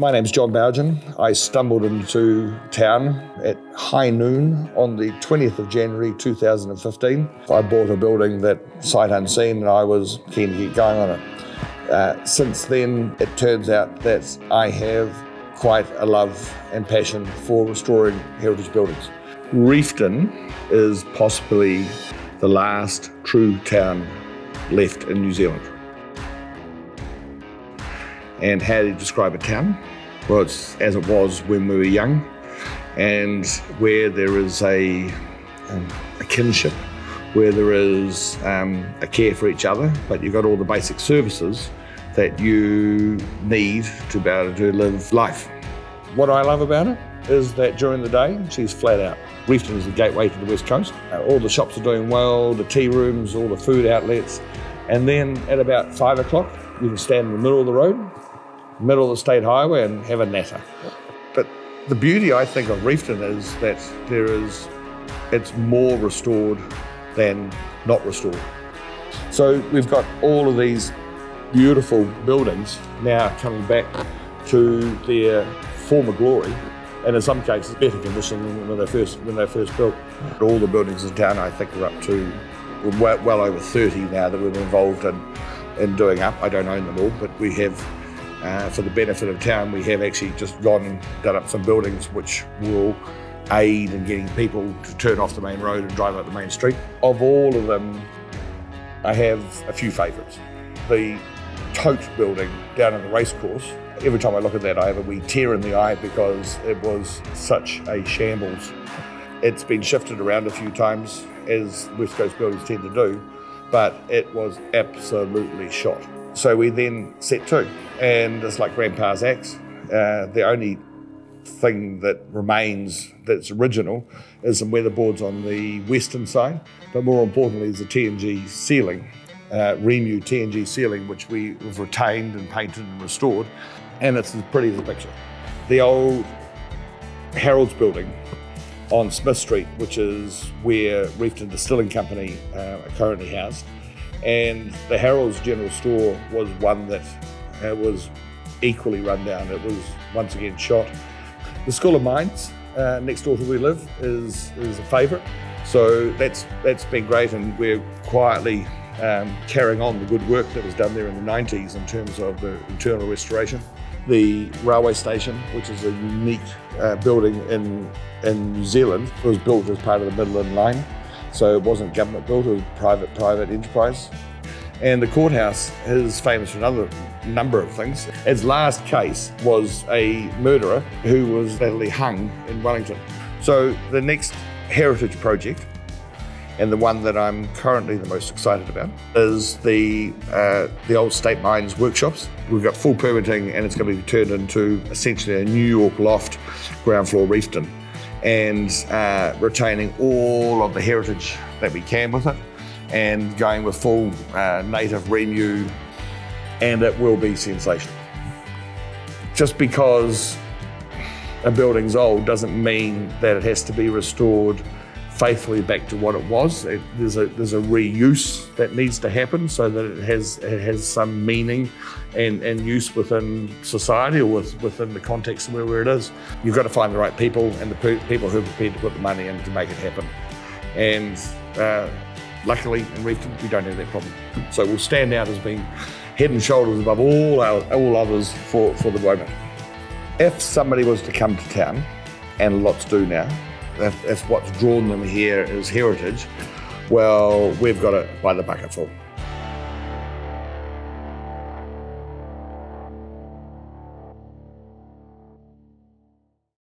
My name's John Bougen. I stumbled into town at high noon on the 20th of January 2015. I bought a building that sight unseen and I was keen to get going on it. Uh, since then, it turns out that I have quite a love and passion for restoring heritage buildings. Reefton is possibly the last true town left in New Zealand. And how do you describe a town? Well, it's as it was when we were young, and where there is a, um, a kinship, where there is um, a care for each other, but you've got all the basic services that you need to be able to live life. What I love about it is that during the day, she's flat out. Reefton is the gateway to the West Coast. Uh, all the shops are doing well, the tea rooms, all the food outlets. And then at about five o'clock, you can stand in the middle of the road, middle of the state highway, and have a natter. But the beauty, I think, of Reefton is that there is, it's more restored than not restored. So we've got all of these beautiful buildings now coming back to their former glory and in some cases better condition than when they first when they first built. All the buildings in town, I think, are up to well, well over 30 now that we're involved in in doing up. I don't own them all, but we have. Uh, for the benefit of town, we have actually just gone and done up some buildings which will aid in getting people to turn off the main road and drive up the main street. Of all of them, I have a few favourites. The Tote building down in the racecourse every time I look at that, I have a wee tear in the eye because it was such a shambles. It's been shifted around a few times, as West Coast buildings tend to do, but it was absolutely shot. So we then set to, and it's like Grandpa's axe. Uh, the only thing that remains that's original is some weatherboards on the western side, but more importantly is the TNG ceiling, uh, Rimu TNG ceiling, which we have retained and painted and restored and it's as pretty as a picture. The old Harold's building on Smith Street, which is where Reefton Distilling Company uh, are currently housed. And the Harold's General Store was one that uh, was equally run down. It was once again shot. The School of Mines, uh, next door to where we live, is, is a favourite. So that's, that's been great, and we're quietly um, carrying on the good work that was done there in the 90s in terms of the internal restoration the railway station, which is a unique uh, building in, in New Zealand. Was built as part of the Midland Line, so it wasn't government built, it was private, private enterprise. And the courthouse is famous for another number of things. Its last case was a murderer who was fatally hung in Wellington. So the next heritage project and the one that I'm currently the most excited about is the uh, the old state mines workshops. We've got full permitting, and it's going to be turned into essentially a New York loft, ground floor Reefton, and uh, retaining all of the heritage that we can with it, and going with full uh, native Rimu, and it will be sensational. Just because a building's old doesn't mean that it has to be restored faithfully back to what it was. It, there's a there's a reuse that needs to happen so that it has it has some meaning and, and use within society or with, within the context of where, where it is. You've got to find the right people and the pe people who are prepared to put the money in to make it happen. And uh, luckily in Reefton we don't have that problem. So we'll stand out as being head and shoulders above all our, all others for, for the moment. If somebody was to come to town, and lots do now, if, if what's drawn them here is heritage, well, we've got it by the bucketful.